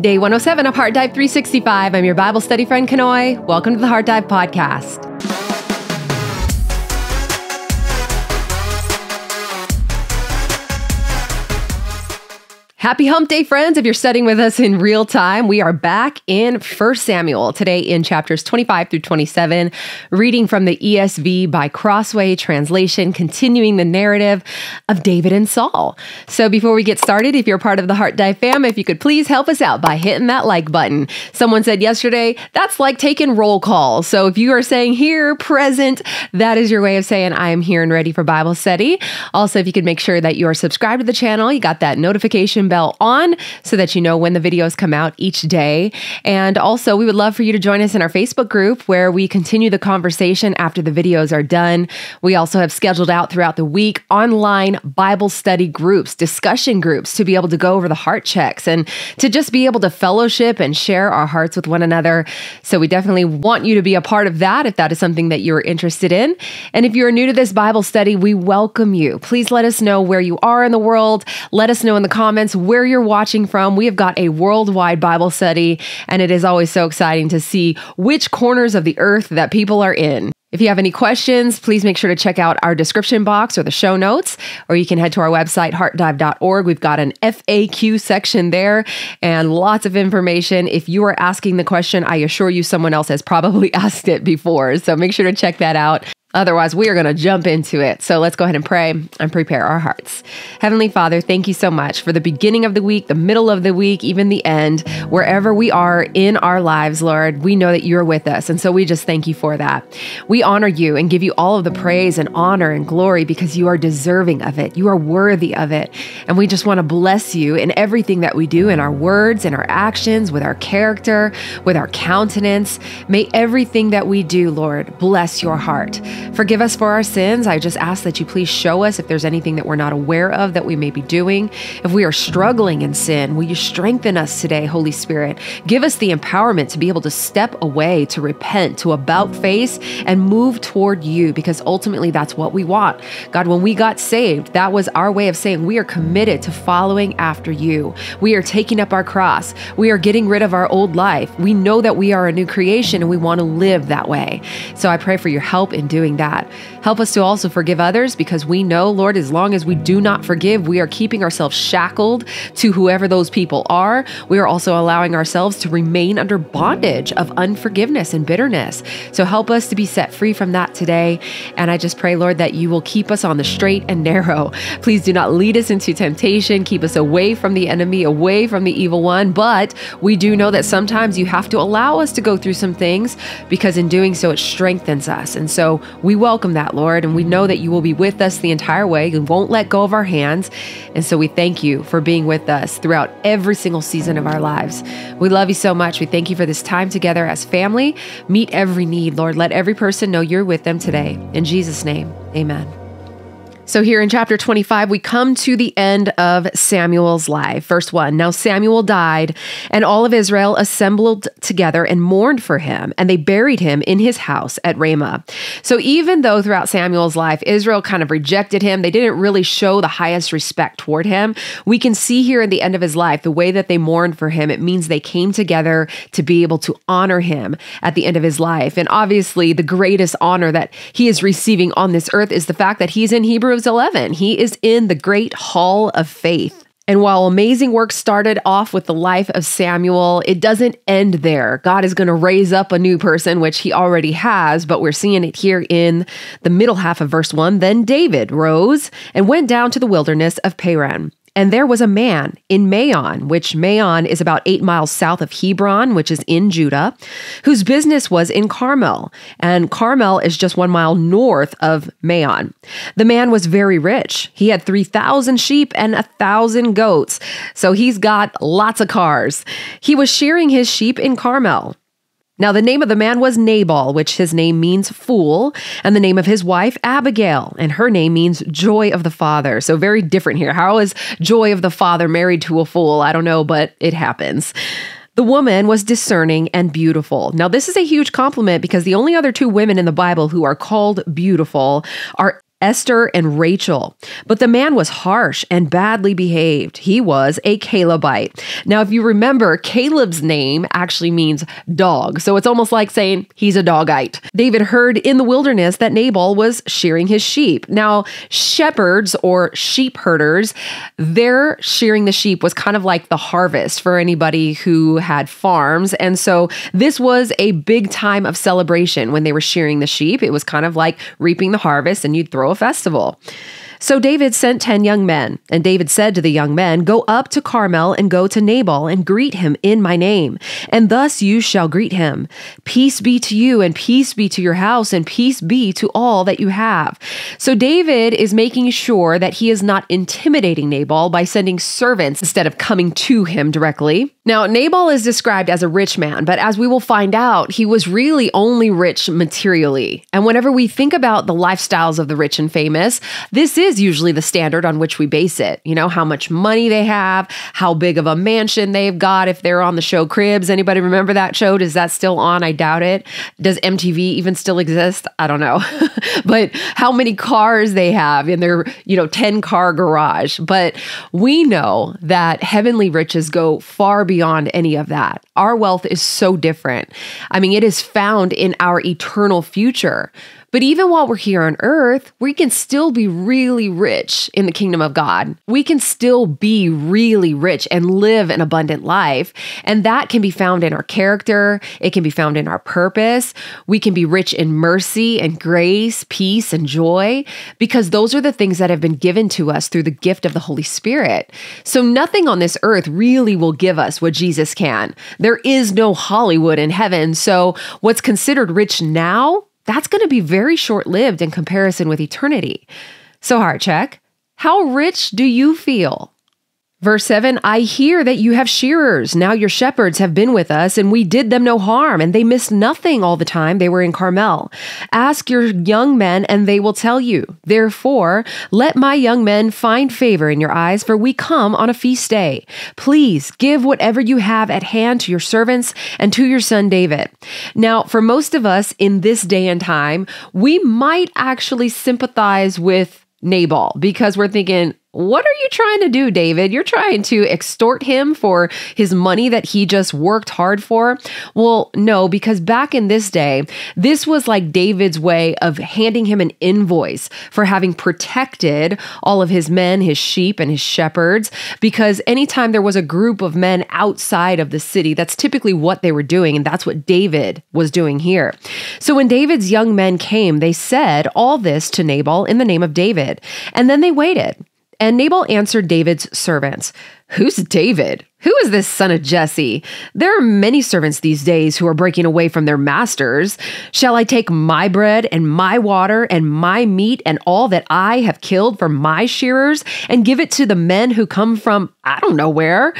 Day 107 of Heart Dive 365. I'm your Bible study friend, Kanoe. Welcome to the Heart Dive Podcast. Happy hump day, friends. If you're studying with us in real time, we are back in 1 Samuel today in chapters 25 through 27, reading from the ESV by Crossway Translation, continuing the narrative of David and Saul. So before we get started, if you're part of the Heart Dive fam, if you could please help us out by hitting that like button. Someone said yesterday, that's like taking roll call. So if you are saying here, present, that is your way of saying I am here and ready for Bible study. Also, if you could make sure that you are subscribed to the channel, you got that notification bell on so that you know when the videos come out each day. And also, we would love for you to join us in our Facebook group where we continue the conversation after the videos are done. We also have scheduled out throughout the week online Bible study groups, discussion groups to be able to go over the heart checks and to just be able to fellowship and share our hearts with one another. So, we definitely want you to be a part of that if that is something that you're interested in. And if you're new to this Bible study, we welcome you. Please let us know where you are in the world. Let us know in the comments where you're watching from. We have got a worldwide Bible study, and it is always so exciting to see which corners of the earth that people are in. If you have any questions, please make sure to check out our description box or the show notes, or you can head to our website, heartdive.org. We've got an FAQ section there and lots of information. If you are asking the question, I assure you someone else has probably asked it before. So make sure to check that out. Otherwise, we are going to jump into it. So let's go ahead and pray and prepare our hearts. Heavenly Father, thank you so much for the beginning of the week, the middle of the week, even the end, wherever we are in our lives, Lord. We know that you're with us. And so we just thank you for that. We honor you and give you all of the praise and honor and glory because you are deserving of it. You are worthy of it. And we just want to bless you in everything that we do, in our words, in our actions, with our character, with our countenance. May everything that we do, Lord, bless your heart. Forgive us for our sins. I just ask that you please show us if there's anything that we're not aware of that we may be doing. If we are struggling in sin, will you strengthen us today, Holy Spirit? Give us the empowerment to be able to step away, to repent, to about face, and move toward you because ultimately that's what we want. God, when we got saved, that was our way of saying we are committed to following after you. We are taking up our cross. We are getting rid of our old life. We know that we are a new creation and we want to live that way. So I pray for your help in doing doing that. Help us to also forgive others because we know, Lord, as long as we do not forgive, we are keeping ourselves shackled to whoever those people are. We are also allowing ourselves to remain under bondage of unforgiveness and bitterness. So help us to be set free from that today. And I just pray, Lord, that you will keep us on the straight and narrow. Please do not lead us into temptation. Keep us away from the enemy, away from the evil one. But we do know that sometimes you have to allow us to go through some things because in doing so, it strengthens us. And so we welcome that, Lord, and we know that you will be with us the entire way. You won't let go of our hands. And so we thank you for being with us throughout every single season of our lives. We love you so much. We thank you for this time together as family. Meet every need, Lord. Let every person know you're with them today. In Jesus' name, amen. So, here in chapter 25, we come to the end of Samuel's life. Verse 1 Now Samuel died, and all of Israel assembled together and mourned for him, and they buried him in his house at Ramah. So, even though throughout Samuel's life, Israel kind of rejected him, they didn't really show the highest respect toward him. We can see here in the end of his life, the way that they mourned for him, it means they came together to be able to honor him at the end of his life. And obviously, the greatest honor that he is receiving on this earth is the fact that he's in Hebrews Hebrews 11. He is in the great hall of faith. And while amazing work started off with the life of Samuel, it doesn't end there. God is going to raise up a new person, which he already has, but we're seeing it here in the middle half of verse 1. Then David rose and went down to the wilderness of Paran. And there was a man in Maon, which Maon is about eight miles south of Hebron, which is in Judah, whose business was in Carmel. And Carmel is just one mile north of Maon. The man was very rich. He had 3,000 sheep and a thousand goats. So he's got lots of cars. He was shearing his sheep in Carmel. Now, the name of the man was Nabal, which his name means fool, and the name of his wife, Abigail, and her name means joy of the father. So, very different here. How is joy of the father married to a fool? I don't know, but it happens. The woman was discerning and beautiful. Now, this is a huge compliment because the only other two women in the Bible who are called beautiful are Esther and Rachel. But the man was harsh and badly behaved. He was a Calebite. Now, if you remember, Caleb's name actually means dog. So it's almost like saying he's a dogite. David heard in the wilderness that Nabal was shearing his sheep. Now, shepherds or sheep herders, their shearing the sheep was kind of like the harvest for anybody who had farms. And so this was a big time of celebration when they were shearing the sheep. It was kind of like reaping the harvest and you'd throw festival. So David sent 10 young men, and David said to the young men, Go up to Carmel and go to Nabal and greet him in my name, and thus you shall greet him. Peace be to you, and peace be to your house, and peace be to all that you have. So David is making sure that he is not intimidating Nabal by sending servants instead of coming to him directly. Now, Nabal is described as a rich man, but as we will find out, he was really only rich materially. And whenever we think about the lifestyles of the rich and famous, this is usually the standard on which we base it. You know, how much money they have, how big of a mansion they've got, if they're on the show Cribs. Anybody remember that show? Does that still on? I doubt it. Does MTV even still exist? I don't know. but how many cars they have in their, you know, 10 car garage. But we know that heavenly riches go far beyond any of that. Our wealth is so different. I mean, it is found in our eternal future. But even while we're here on earth, we can still be really rich in the kingdom of God. We can still be really rich and live an abundant life. And that can be found in our character, it can be found in our purpose. We can be rich in mercy and grace, peace and joy, because those are the things that have been given to us through the gift of the Holy Spirit. So nothing on this earth really will give us what Jesus can. There is no Hollywood in heaven. So what's considered rich now that's going to be very short lived in comparison with eternity. So, heart check how rich do you feel? Verse 7 I hear that you have shearers. Now your shepherds have been with us, and we did them no harm, and they missed nothing all the time they were in Carmel. Ask your young men, and they will tell you. Therefore, let my young men find favor in your eyes, for we come on a feast day. Please give whatever you have at hand to your servants and to your son David. Now, for most of us in this day and time, we might actually sympathize with Nabal because we're thinking, what are you trying to do, David? You're trying to extort him for his money that he just worked hard for? Well, no, because back in this day, this was like David's way of handing him an invoice for having protected all of his men, his sheep, and his shepherds. Because anytime there was a group of men outside of the city, that's typically what they were doing. And that's what David was doing here. So when David's young men came, they said all this to Nabal in the name of David. And then they waited. And Nabal answered David's servants, Who's David? Who is this son of Jesse? There are many servants these days who are breaking away from their masters. Shall I take my bread and my water and my meat and all that I have killed for my shearers and give it to the men who come from I don't know where?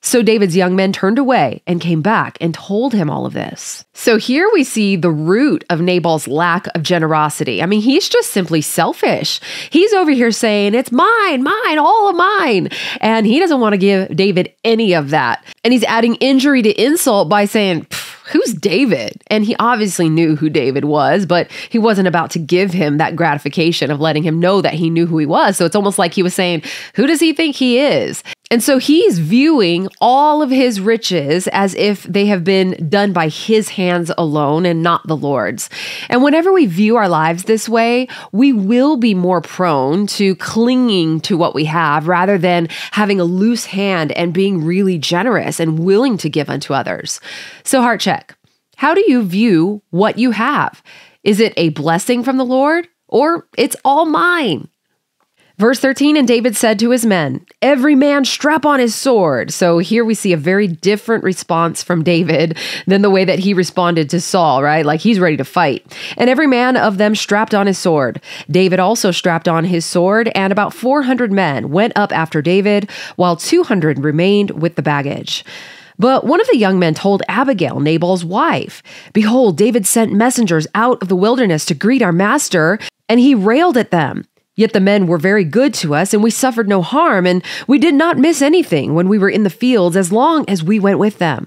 So David's young men turned away and came back and told him all of this. So here we see the root of Nabal's lack of generosity. I mean, he's just simply selfish. He's over here saying, It's mine, mine, all of mine. And he doesn't want to give David any of that. And he's adding injury to insult by saying, Who's David? And he obviously knew who David was, but he wasn't about to give him that gratification of letting him know that he knew who he was. So it's almost like he was saying, Who does he think he is? And so he's viewing all of his riches as if they have been done by his hands alone and not the Lord's. And whenever we view our lives this way, we will be more prone to clinging to what we have rather than having a loose hand and being really generous and willing to give unto others. So, heart check how do you view what you have? Is it a blessing from the Lord or it's all mine? Verse 13, and David said to his men, Every man strap on his sword. So here we see a very different response from David than the way that he responded to Saul, right? Like he's ready to fight. And every man of them strapped on his sword. David also strapped on his sword, and about 400 men went up after David, while 200 remained with the baggage. But one of the young men told Abigail, Nabal's wife, Behold, David sent messengers out of the wilderness to greet our master, and he railed at them. Yet the men were very good to us, and we suffered no harm, and we did not miss anything when we were in the fields as long as we went with them.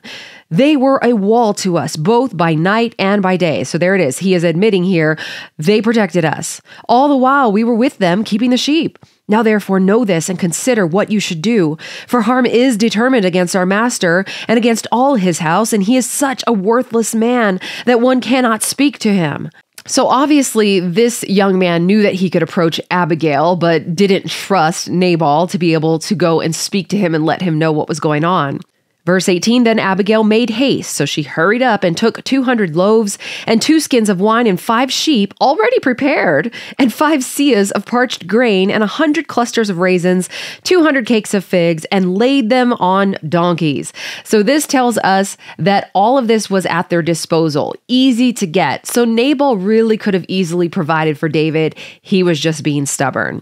They were a wall to us, both by night and by day. So there it is. He is admitting here, they protected us. All the while we were with them, keeping the sheep. Now, therefore, know this and consider what you should do. For harm is determined against our master and against all his house, and he is such a worthless man that one cannot speak to him. So obviously, this young man knew that he could approach Abigail, but didn't trust Nabal to be able to go and speak to him and let him know what was going on. Verse 18 Then Abigail made haste, so she hurried up and took 200 loaves and two skins of wine and five sheep already prepared, and five seahs of parched grain and a hundred clusters of raisins, 200 cakes of figs, and laid them on donkeys. So this tells us that all of this was at their disposal, easy to get. So Nabal really could have easily provided for David. He was just being stubborn.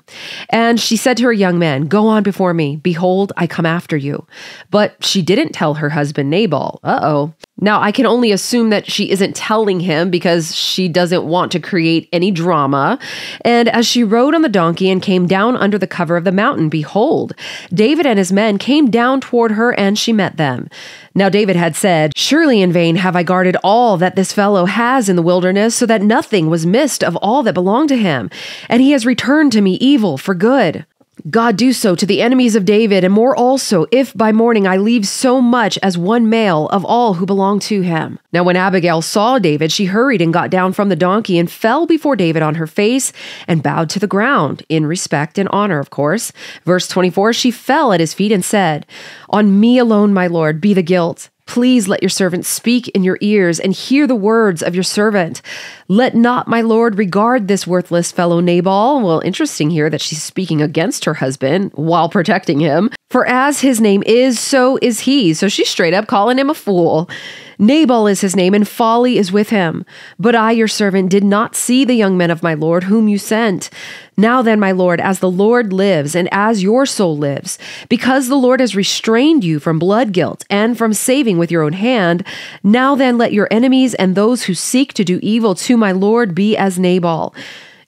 And she said to her young men, Go on before me. Behold, I come after you. But she didn't didn't tell her husband Nabal. Uh oh. Now, I can only assume that she isn't telling him because she doesn't want to create any drama. And as she rode on the donkey and came down under the cover of the mountain, behold, David and his men came down toward her, and she met them. Now, David had said, Surely in vain have I guarded all that this fellow has in the wilderness, so that nothing was missed of all that belonged to him. And he has returned to me evil for good. God do so to the enemies of David, and more also, if by morning I leave so much as one male of all who belong to him. Now, when Abigail saw David, she hurried and got down from the donkey and fell before David on her face and bowed to the ground, in respect and honor, of course. Verse 24 She fell at his feet and said, On me alone, my Lord, be the guilt. Please let your servant speak in your ears and hear the words of your servant. Let not my Lord regard this worthless fellow Nabal. Well, interesting here that she's speaking against her husband while protecting him. For as his name is, so is he. So she's straight up calling him a fool. Nabal is his name, and folly is with him. But I, your servant, did not see the young men of my Lord whom you sent. Now then, my Lord, as the Lord lives, and as your soul lives, because the Lord has restrained you from blood guilt and from saving with your own hand, now then let your enemies and those who seek to do evil to my Lord be as Nabal.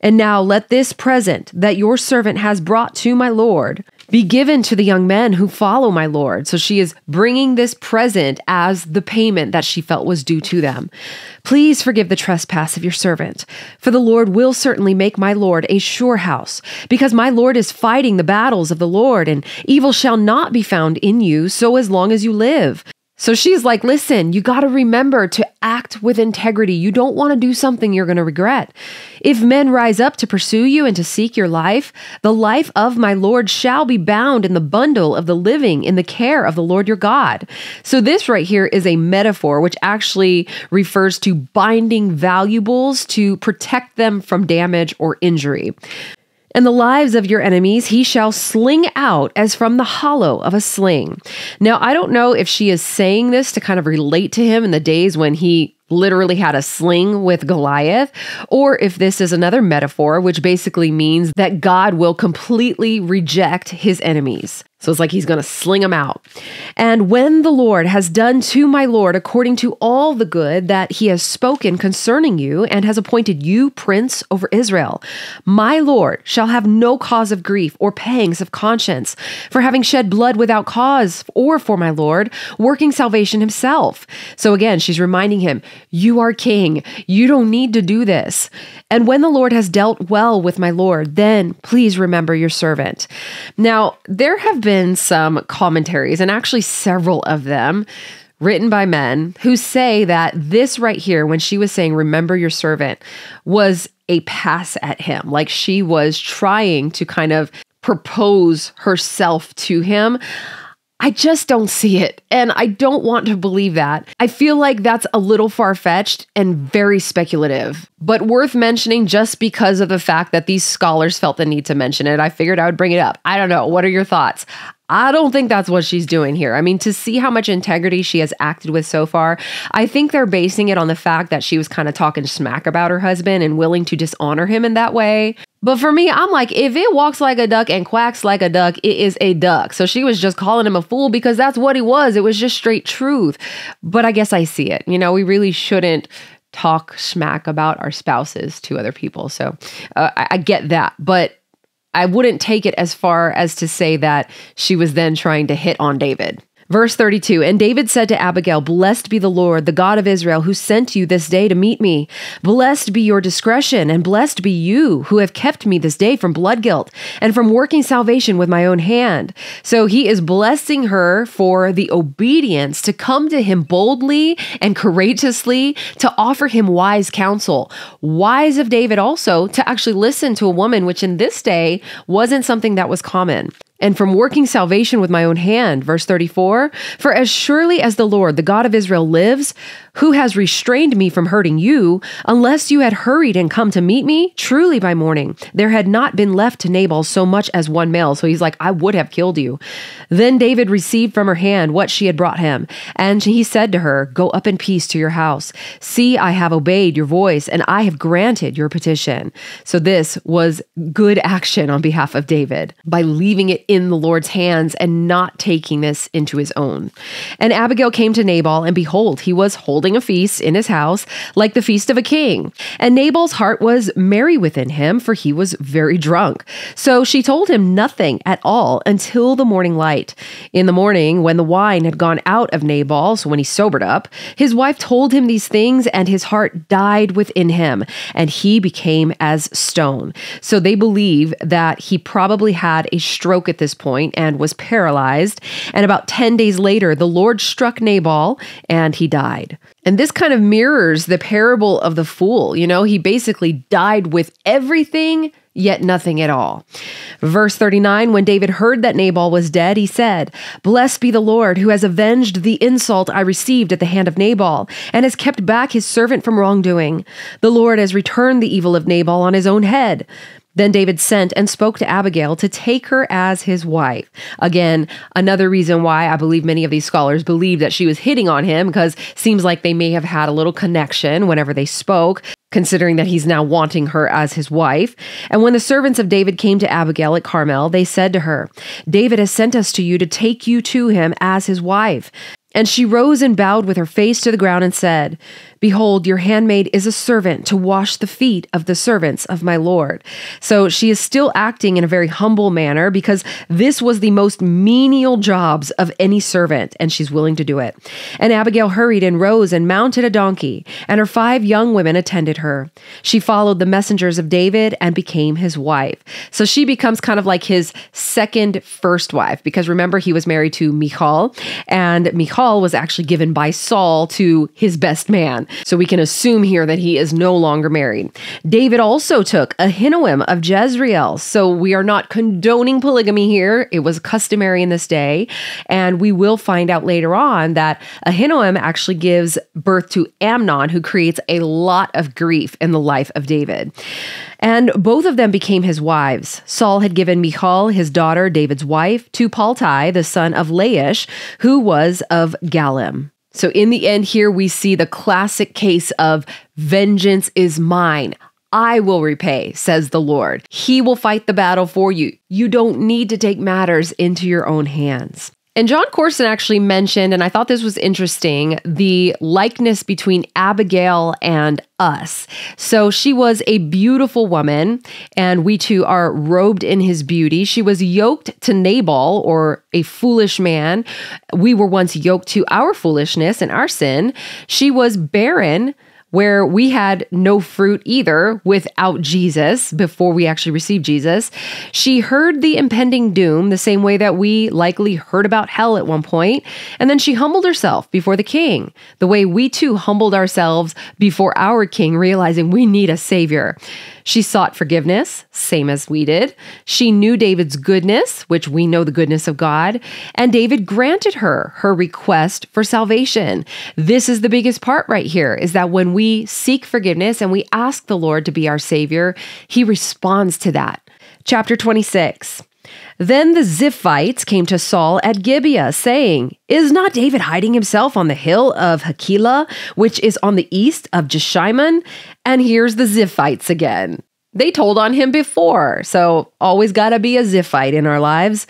And now let this present that your servant has brought to my Lord be given to the young men who follow my Lord. So she is bringing this present as the payment that she felt was due to them. Please forgive the trespass of your servant, for the Lord will certainly make my Lord a sure house, because my Lord is fighting the battles of the Lord, and evil shall not be found in you so as long as you live. So she's like, listen, you got to remember to act with integrity. You don't want to do something you're going to regret. If men rise up to pursue you and to seek your life, the life of my Lord shall be bound in the bundle of the living in the care of the Lord your God. So this right here is a metaphor which actually refers to binding valuables to protect them from damage or injury. And the lives of your enemies he shall sling out as from the hollow of a sling. Now, I don't know if she is saying this to kind of relate to him in the days when he literally had a sling with Goliath, or if this is another metaphor, which basically means that God will completely reject his enemies. So it's like he's going to sling them out. And when the Lord has done to my Lord according to all the good that he has spoken concerning you and has appointed you prince over Israel, my Lord shall have no cause of grief or pangs of conscience for having shed blood without cause or for my Lord, working salvation himself. So again, she's reminding him, You are king. You don't need to do this. And when the Lord has dealt well with my Lord, then please remember your servant. Now, there have been been some commentaries, and actually several of them written by men who say that this right here, when she was saying, Remember your servant, was a pass at him. Like she was trying to kind of propose herself to him. I just don't see it. And I don't want to believe that. I feel like that's a little far fetched and very speculative, but worth mentioning just because of the fact that these scholars felt the need to mention it. I figured I would bring it up. I don't know. What are your thoughts? I don't think that's what she's doing here. I mean, to see how much integrity she has acted with so far, I think they're basing it on the fact that she was kind of talking smack about her husband and willing to dishonor him in that way. But for me, I'm like, if it walks like a duck and quacks like a duck, it is a duck. So she was just calling him a fool because that's what he was. It was just straight truth. But I guess I see it. You know, we really shouldn't talk smack about our spouses to other people. So uh, I, I get that. But I wouldn't take it as far as to say that she was then trying to hit on David. Verse 32 And David said to Abigail, Blessed be the Lord, the God of Israel, who sent you this day to meet me. Blessed be your discretion, and blessed be you who have kept me this day from blood guilt and from working salvation with my own hand. So he is blessing her for the obedience to come to him boldly and courageously to offer him wise counsel. Wise of David also to actually listen to a woman, which in this day wasn't something that was common and from working salvation with my own hand. Verse 34 For as surely as the Lord, the God of Israel, lives, who has restrained me from hurting you, unless you had hurried and come to meet me, truly by morning, there had not been left to Nabal so much as one male. So he's like, I would have killed you. Then David received from her hand what she had brought him. And he said to her, Go up in peace to your house. See, I have obeyed your voice, and I have granted your petition. So this was good action on behalf of David by leaving it in the Lord's hands and not taking this into his own. And Abigail came to Nabal, and behold, he was holding holding a feast in his house, like the feast of a king. And Nabal's heart was merry within him, for he was very drunk. So she told him nothing at all until the morning light. In the morning, when the wine had gone out of Nabal, so when he sobered up, his wife told him these things, and his heart died within him, and he became as stone. So they believe that he probably had a stroke at this point and was paralyzed. And about 10 days later, the Lord struck Nabal and he died. And this kind of mirrors the parable of the fool. You know, he basically died with everything, yet nothing at all. Verse 39 When David heard that Nabal was dead, he said, Blessed be the Lord, who has avenged the insult I received at the hand of Nabal, and has kept back his servant from wrongdoing. The Lord has returned the evil of Nabal on his own head. Then David sent and spoke to Abigail to take her as his wife. Again, another reason why I believe many of these scholars believe that she was hitting on him because seems like they may have had a little connection whenever they spoke considering that he's now wanting her as his wife. And when the servants of David came to Abigail at Carmel, they said to her, David has sent us to you to take you to him as his wife. And she rose and bowed with her face to the ground and said, Behold, your handmaid is a servant to wash the feet of the servants of my Lord. So she is still acting in a very humble manner because this was the most menial jobs of any servant, and she's willing to do it. And Abigail hurried and rose and mounted a donkey, and her five young women attended her. She followed the messengers of David and became his wife. So she becomes kind of like his second first wife, because remember, he was married to Michal, and Michal was actually given by Saul to his best man. So we can assume here that he is no longer married. David also took Ahinoam of Jezreel. So we are not condoning polygamy here. It was customary in this day. And we will find out later on that Ahinoam actually gives birth to Amnon, who creates a lot of grief in the life of David. And both of them became his wives. Saul had given Michal, his daughter, David's wife, to Paltai, the son of Laish, who was of Gallim. So, in the end, here we see the classic case of vengeance is mine. I will repay, says the Lord. He will fight the battle for you. You don't need to take matters into your own hands. And Jon Courson actually mentioned, and I thought this was interesting, the likeness between Abigail and us. So she was a beautiful woman, and we too are robed in his beauty. She was yoked to Nabal, or a foolish man. We were once yoked to our foolishness and our sin. She was barren where we had no fruit either without Jesus before we actually received Jesus. She heard the impending doom the same way that we likely heard about hell at one point, and then she humbled herself before the king, the way we too humbled ourselves before our king, realizing we need a savior. She sought forgiveness, same as we did. She knew David's goodness, which we know the goodness of God, and David granted her her request for salvation. This is the biggest part right here is that when we seek forgiveness and we ask the Lord to be our savior, he responds to that. Chapter 26. Then the Ziphites came to Saul at Gibeah, saying, Is not David hiding himself on the hill of Hachilah, which is on the east of Jeshimon? And here's the Ziphites again. They told on him before, so always gotta be a Ziphite in our lives.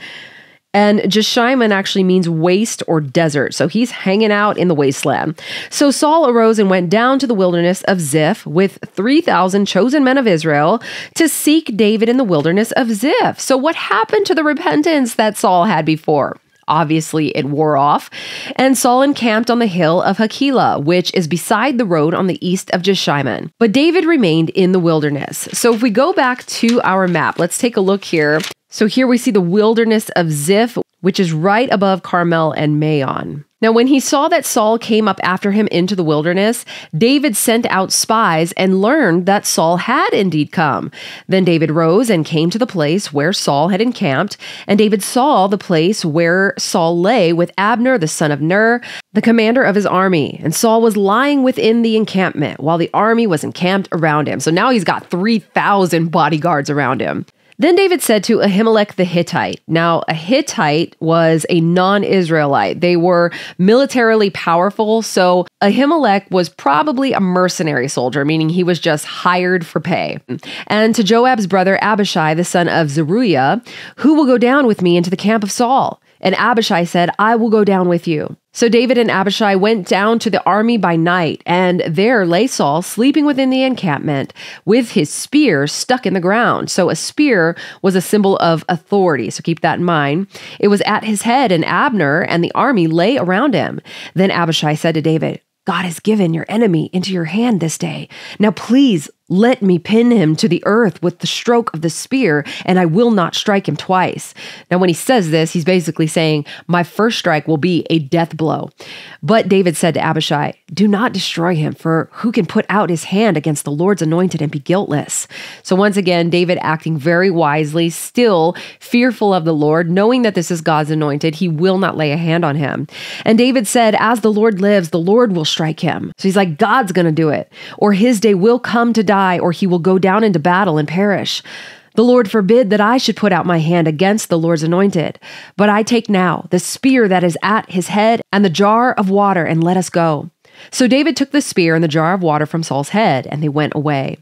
And Jeshimon actually means waste or desert. So he's hanging out in the wasteland. So Saul arose and went down to the wilderness of Ziph with 3,000 chosen men of Israel to seek David in the wilderness of Ziph. So what happened to the repentance that Saul had before? Obviously, it wore off. And Saul encamped on the hill of Hachilah, which is beside the road on the east of Jeshimon. But David remained in the wilderness. So if we go back to our map, let's take a look here. So here we see the wilderness of Ziph, which is right above Carmel and Maon. Now, when he saw that Saul came up after him into the wilderness, David sent out spies and learned that Saul had indeed come. Then David rose and came to the place where Saul had encamped, and David saw the place where Saul lay with Abner the son of Ner, the commander of his army. And Saul was lying within the encampment while the army was encamped around him. So now he's got 3,000 bodyguards around him. Then David said to Ahimelech the Hittite. Now, a Hittite was a non Israelite. They were militarily powerful. So Ahimelech was probably a mercenary soldier, meaning he was just hired for pay. And to Joab's brother Abishai, the son of Zeruiah, who will go down with me into the camp of Saul? And Abishai said, I will go down with you. So David and Abishai went down to the army by night, and there lay Saul sleeping within the encampment with his spear stuck in the ground. So a spear was a symbol of authority. So keep that in mind. It was at his head, and Abner and the army lay around him. Then Abishai said to David, God has given your enemy into your hand this day. Now please let me pin him to the earth with the stroke of the spear, and I will not strike him twice. Now, when he says this, he's basically saying, My first strike will be a death blow. But David said to Abishai, Do not destroy him, for who can put out his hand against the Lord's anointed and be guiltless? So, once again, David acting very wisely, still fearful of the Lord, knowing that this is God's anointed, he will not lay a hand on him. And David said, As the Lord lives, the Lord will strike him. So he's like, God's going to do it, or his day will come to die die, or he will go down into battle and perish. The Lord forbid that I should put out my hand against the Lord's anointed. But I take now the spear that is at his head and the jar of water, and let us go. So David took the spear and the jar of water from Saul's head, and they went away.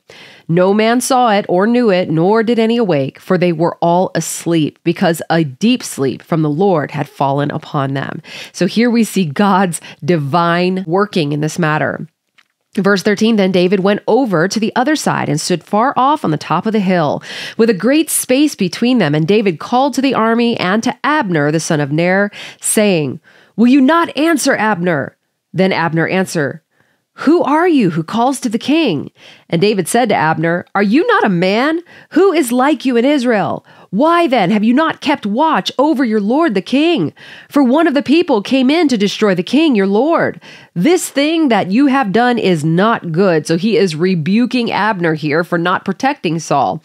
No man saw it or knew it, nor did any awake, for they were all asleep, because a deep sleep from the Lord had fallen upon them. So here we see God's divine working in this matter. Verse 13 Then David went over to the other side and stood far off on the top of the hill, with a great space between them. And David called to the army and to Abner, the son of Ner, saying, Will you not answer, Abner? Then Abner answered, Who are you who calls to the king? And David said to Abner, Are you not a man? Who is like you in Israel? Why then have you not kept watch over your lord the king? For one of the people came in to destroy the king, your lord. This thing that you have done is not good. So he is rebuking Abner here for not protecting Saul.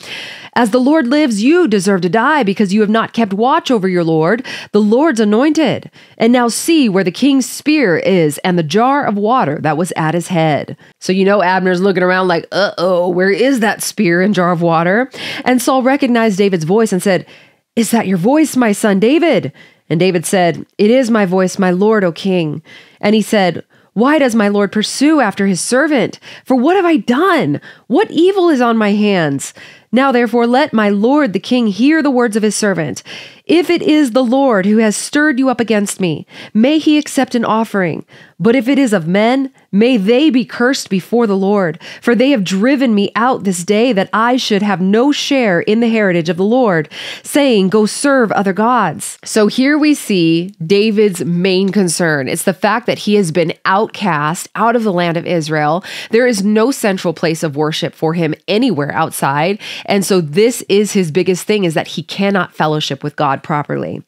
As the Lord lives, you deserve to die because you have not kept watch over your Lord, the Lord's anointed. And now see where the king's spear is and the jar of water that was at his head. So you know Abner's looking around like, uh oh, where is that spear and jar of water? And Saul recognized David's voice and said, Is that your voice, my son David? And David said, It is my voice, my Lord, O king. And he said, why does my Lord pursue after his servant? For what have I done? What evil is on my hands? Now, therefore, let my Lord the king hear the words of his servant. If it is the Lord who has stirred you up against me, may he accept an offering. But if it is of men, may they be cursed before the Lord, for they have driven me out this day that I should have no share in the heritage of the Lord, saying, Go serve other gods. So here we see David's main concern. It's the fact that he has been outcast out of the land of Israel. There is no central place of worship for him anywhere outside. And so this is his biggest thing is that he cannot fellowship with God properly.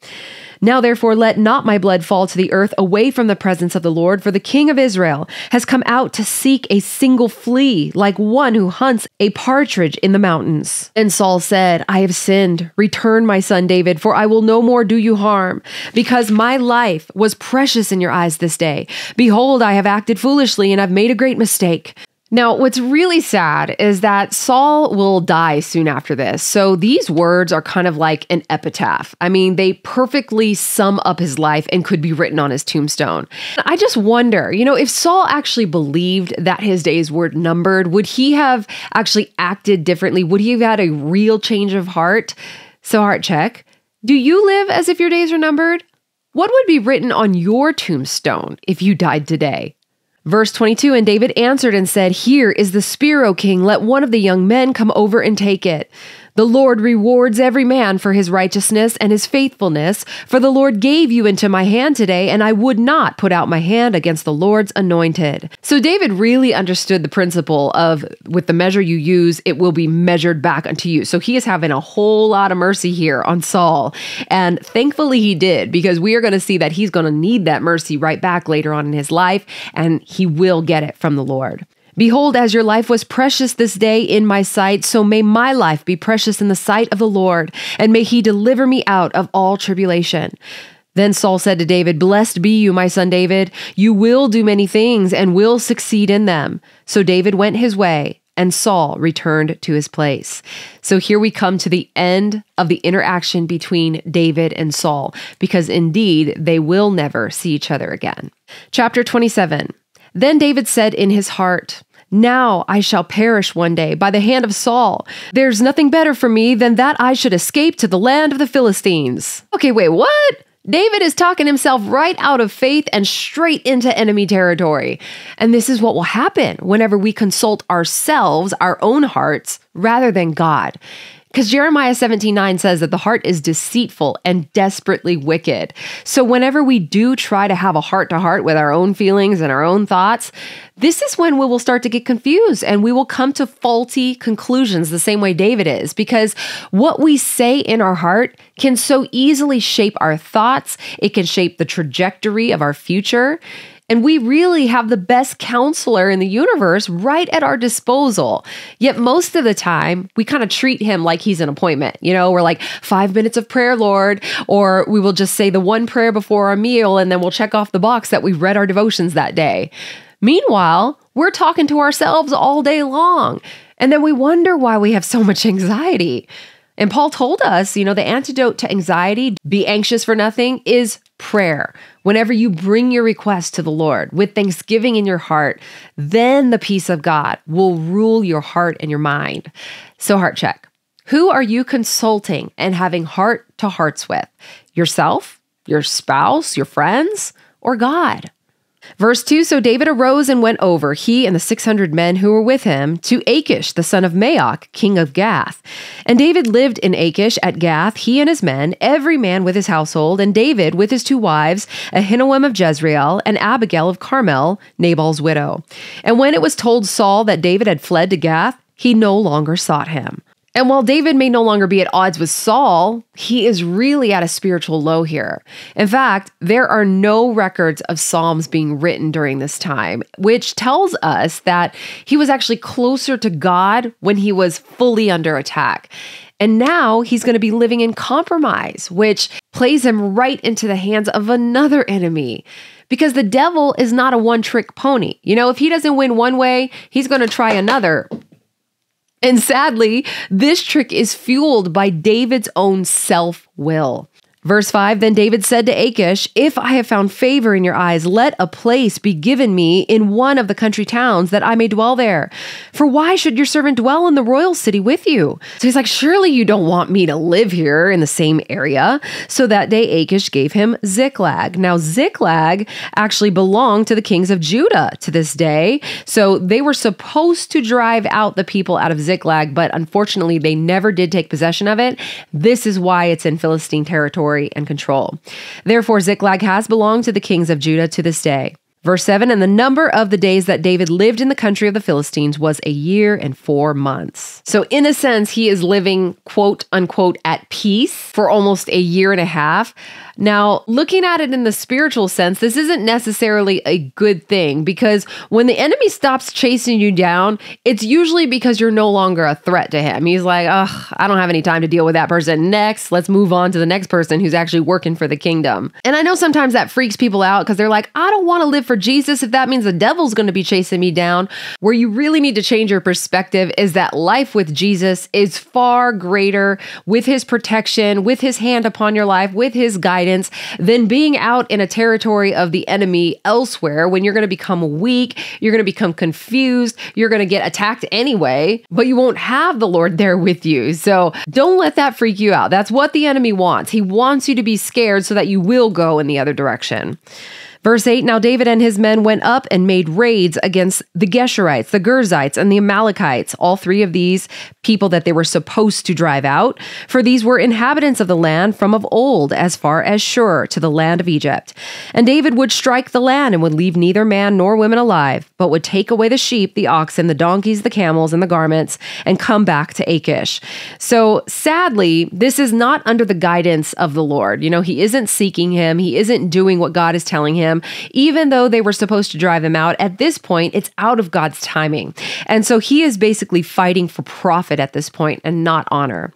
Now, therefore, let not my blood fall to the earth away from the presence of the Lord, for the king of Israel has come out to seek a single flea, like one who hunts a partridge in the mountains. And Saul said, I have sinned. Return, my son David, for I will no more do you harm, because my life was precious in your eyes this day. Behold, I have acted foolishly, and I've made a great mistake. Now, what's really sad is that Saul will die soon after this. So these words are kind of like an epitaph. I mean, they perfectly sum up his life and could be written on his tombstone. I just wonder, you know, if Saul actually believed that his days were numbered, would he have actually acted differently? Would he have had a real change of heart? So, heart check. Do you live as if your days are numbered? What would be written on your tombstone if you died today? Verse 22 And David answered and said, Here is the spear, O king. Let one of the young men come over and take it. The Lord rewards every man for his righteousness and his faithfulness, for the Lord gave you into my hand today, and I would not put out my hand against the Lord's anointed. So David really understood the principle of with the measure you use, it will be measured back unto you. So he is having a whole lot of mercy here on Saul. And thankfully he did, because we are going to see that he's going to need that mercy right back later on in his life, and he will get it from the Lord. Behold, as your life was precious this day in my sight, so may my life be precious in the sight of the Lord, and may he deliver me out of all tribulation. Then Saul said to David, Blessed be you, my son David. You will do many things and will succeed in them. So David went his way, and Saul returned to his place. So here we come to the end of the interaction between David and Saul, because indeed they will never see each other again. Chapter 27. Then David said in his heart, now I shall perish one day by the hand of Saul. There's nothing better for me than that I should escape to the land of the Philistines. Okay, wait, what? David is talking himself right out of faith and straight into enemy territory. And this is what will happen whenever we consult ourselves, our own hearts, rather than God. Because Jeremiah 17 9 says that the heart is deceitful and desperately wicked. So, whenever we do try to have a heart to heart with our own feelings and our own thoughts, this is when we will start to get confused and we will come to faulty conclusions the same way David is. Because what we say in our heart can so easily shape our thoughts, it can shape the trajectory of our future. And we really have the best counselor in the universe right at our disposal. Yet most of the time, we kind of treat him like he's an appointment. You know, we're like, five minutes of prayer, Lord. Or we will just say the one prayer before our meal and then we'll check off the box that we've read our devotions that day. Meanwhile, we're talking to ourselves all day long. And then we wonder why we have so much anxiety. And Paul told us, you know, the antidote to anxiety, be anxious for nothing, is prayer. Whenever you bring your request to the Lord with thanksgiving in your heart, then the peace of God will rule your heart and your mind. So, heart check. Who are you consulting and having heart to hearts with? Yourself, your spouse, your friends, or God? Verse 2 So David arose and went over, he and the 600 men who were with him, to Achish, the son of Maoch, king of Gath. And David lived in Achish at Gath, he and his men, every man with his household, and David with his two wives, Ahinoam of Jezreel, and Abigail of Carmel, Nabal's widow. And when it was told Saul that David had fled to Gath, he no longer sought him. And while David may no longer be at odds with Saul, he is really at a spiritual low here. In fact, there are no records of Psalms being written during this time, which tells us that he was actually closer to God when he was fully under attack. And now he's going to be living in compromise, which plays him right into the hands of another enemy because the devil is not a one trick pony. You know, if he doesn't win one way, he's going to try another. And sadly, this trick is fueled by David's own self will. Verse 5 Then David said to Achish, If I have found favor in your eyes, let a place be given me in one of the country towns that I may dwell there. For why should your servant dwell in the royal city with you? So he's like, Surely you don't want me to live here in the same area. So that day Achish gave him Ziklag. Now, Ziklag actually belonged to the kings of Judah to this day. So they were supposed to drive out the people out of Ziklag, but unfortunately, they never did take possession of it. This is why it's in Philistine territory and control. Therefore, Ziklag has belonged to the kings of Judah to this day. Verse 7 And the number of the days that David lived in the country of the Philistines was a year and four months. So, in a sense, he is living, quote unquote, at peace for almost a year and a half. Now, looking at it in the spiritual sense, this isn't necessarily a good thing because when the enemy stops chasing you down, it's usually because you're no longer a threat to him. He's like, oh, I don't have any time to deal with that person. Next, let's move on to the next person who's actually working for the kingdom. And I know sometimes that freaks people out because they're like, I don't want to live for Jesus if that means the devil's going to be chasing me down. Where you really need to change your perspective is that life with Jesus is far greater with his protection, with his hand upon your life, with his guidance guidance than being out in a territory of the enemy elsewhere when you're going to become weak, you're going to become confused, you're going to get attacked anyway, but you won't have the Lord there with you. So don't let that freak you out. That's what the enemy wants. He wants you to be scared so that you will go in the other direction. Verse 8 Now David and his men went up and made raids against the Geshurites, the Girzites, and the Amalekites, all three of these people that they were supposed to drive out. For these were inhabitants of the land from of old, as far as Shur to the land of Egypt. And David would strike the land and would leave neither man nor women alive, but would take away the sheep, the oxen, the donkeys, the camels, and the garments, and come back to Achish. So sadly, this is not under the guidance of the Lord. You know, he isn't seeking him, he isn't doing what God is telling him them, even though they were supposed to drive them out. At this point, it's out of God's timing. And so he is basically fighting for profit at this point and not honor.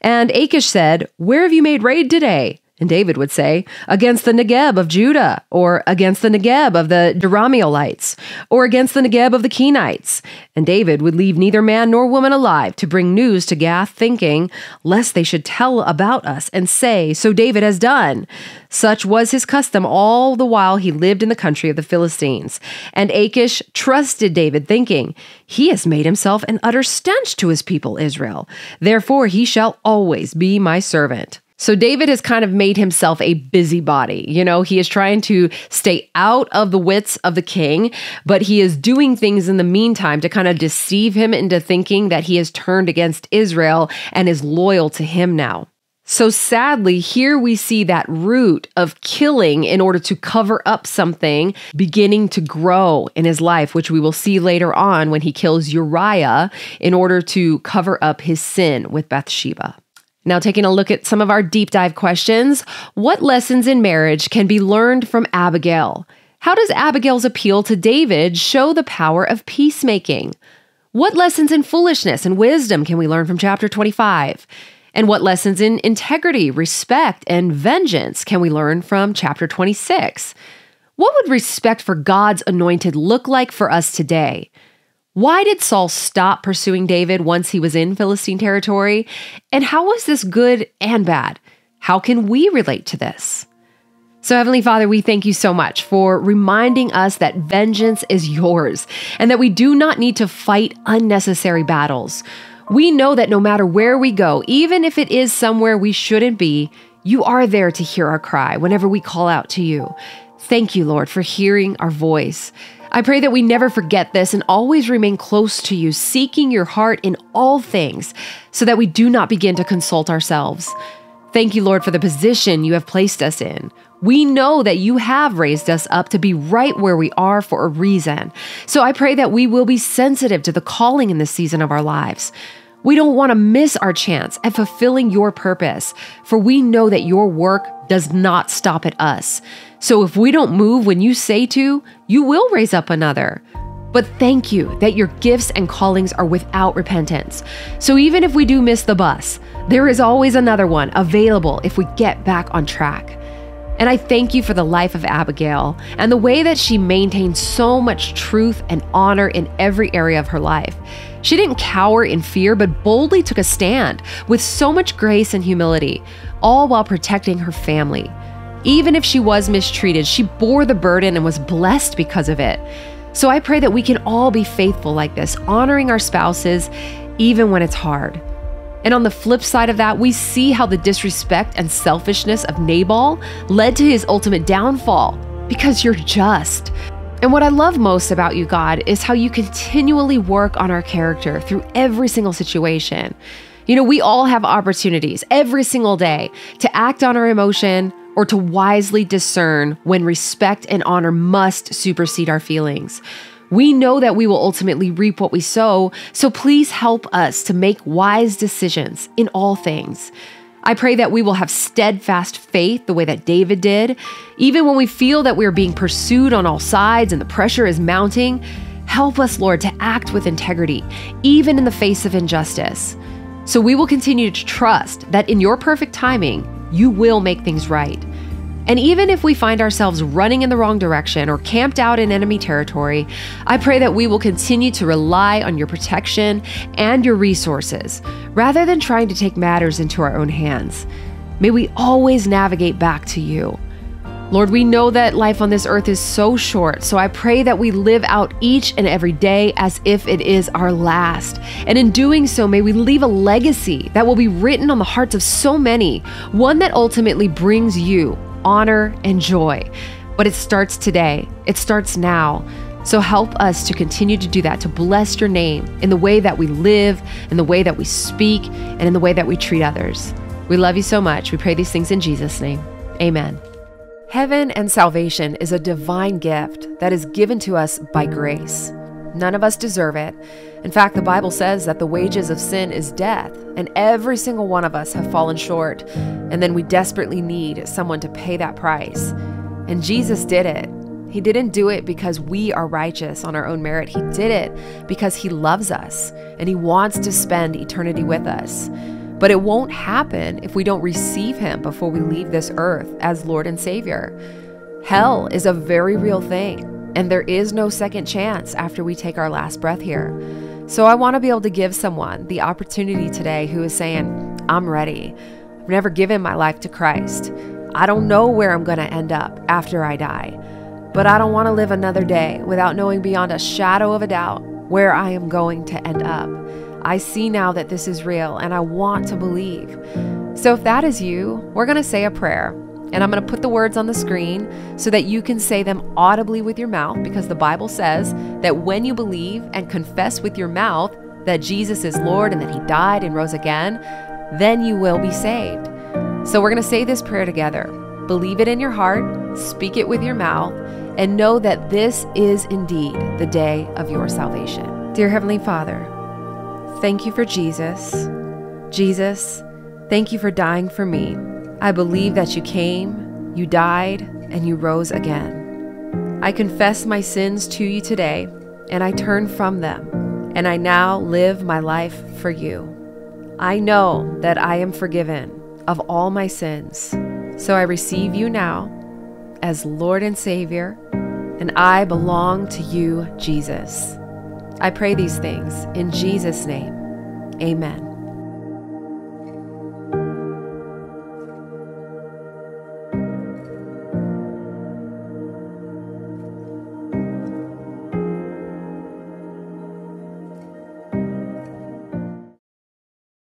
And Achish said, Where have you made raid today? And David would say, against the Negeb of Judah, or against the Negeb of the Jerahmeelites, or against the Negeb of the Kenites. And David would leave neither man nor woman alive to bring news to Gath, thinking, lest they should tell about us and say, So David has done. Such was his custom all the while he lived in the country of the Philistines. And Achish trusted David, thinking, He has made himself an utter stench to his people Israel. Therefore he shall always be my servant. So David has kind of made himself a busybody. You know, he is trying to stay out of the wits of the king, but he is doing things in the meantime to kind of deceive him into thinking that he has turned against Israel and is loyal to him now. So sadly, here we see that root of killing in order to cover up something beginning to grow in his life, which we will see later on when he kills Uriah in order to cover up his sin with Bathsheba. Now, taking a look at some of our deep dive questions What lessons in marriage can be learned from Abigail? How does Abigail's appeal to David show the power of peacemaking? What lessons in foolishness and wisdom can we learn from chapter 25? And what lessons in integrity, respect, and vengeance can we learn from chapter 26? What would respect for God's anointed look like for us today? Why did Saul stop pursuing David once he was in Philistine territory? And how was this good and bad? How can we relate to this? So, Heavenly Father, we thank you so much for reminding us that vengeance is yours and that we do not need to fight unnecessary battles. We know that no matter where we go, even if it is somewhere we shouldn't be, you are there to hear our cry whenever we call out to you. Thank you, Lord, for hearing our voice. I pray that we never forget this and always remain close to you, seeking your heart in all things, so that we do not begin to consult ourselves. Thank you, Lord, for the position you have placed us in. We know that you have raised us up to be right where we are for a reason. So I pray that we will be sensitive to the calling in this season of our lives. We don't want to miss our chance at fulfilling your purpose, for we know that your work does not stop at us. So if we don't move when you say to, you will raise up another. But thank you that your gifts and callings are without repentance. So even if we do miss the bus, there is always another one available if we get back on track. And I thank you for the life of Abigail and the way that she maintained so much truth and honor in every area of her life. She didn't cower in fear, but boldly took a stand with so much grace and humility, all while protecting her family. Even if she was mistreated, she bore the burden and was blessed because of it. So I pray that we can all be faithful like this, honoring our spouses even when it's hard. And on the flip side of that, we see how the disrespect and selfishness of Nabal led to his ultimate downfall because you're just. And what I love most about you, God, is how you continually work on our character through every single situation. You know, we all have opportunities every single day to act on our emotion, or to wisely discern when respect and honor must supersede our feelings. We know that we will ultimately reap what we sow, so please help us to make wise decisions in all things. I pray that we will have steadfast faith the way that David did. Even when we feel that we are being pursued on all sides and the pressure is mounting, help us, Lord, to act with integrity, even in the face of injustice. So we will continue to trust that in your perfect timing, you will make things right. And even if we find ourselves running in the wrong direction or camped out in enemy territory, I pray that we will continue to rely on your protection and your resources rather than trying to take matters into our own hands. May we always navigate back to you. Lord, we know that life on this earth is so short, so I pray that we live out each and every day as if it is our last. And in doing so, may we leave a legacy that will be written on the hearts of so many, one that ultimately brings you honor and joy. But it starts today, it starts now. So help us to continue to do that, to bless your name in the way that we live, in the way that we speak, and in the way that we treat others. We love you so much. We pray these things in Jesus' name. Amen. Heaven and salvation is a divine gift that is given to us by grace. None of us deserve it. In fact, the Bible says that the wages of sin is death, and every single one of us have fallen short. And then we desperately need someone to pay that price. And Jesus did it. He didn't do it because we are righteous on our own merit. He did it because He loves us and He wants to spend eternity with us. But it won't happen if we don't receive Him before we leave this earth as Lord and Savior. Hell is a very real thing, and there is no second chance after we take our last breath here. So I want to be able to give someone the opportunity today who is saying, I'm ready. I've never given my life to Christ. I don't know where I'm going to end up after I die. But I don't want to live another day without knowing beyond a shadow of a doubt where I am going to end up. I see now that this is real and I want to believe. So if that is you, we're going to say a prayer. And I'm going to put the words on the screen so that you can say them audibly with your mouth because the Bible says that when you believe and confess with your mouth that Jesus is Lord and that He died and rose again, then you will be saved. So we're going to say this prayer together. Believe it in your heart, speak it with your mouth, and know that this is indeed the day of your salvation. Dear Heavenly Father, thank you for Jesus. Jesus, thank you for dying for me. I believe that you came, you died, and you rose again. I confess my sins to you today, and I turn from them, and I now live my life for you. I know that I am forgiven of all my sins, so I receive you now as Lord and Savior, and I belong to you, Jesus. I pray these things in Jesus' name. Amen.